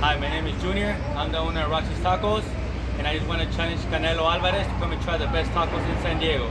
Hi, my name is Junior. I'm the owner of Roxy's Tacos, and I just want to challenge Canelo Alvarez to come and try the best tacos in San Diego.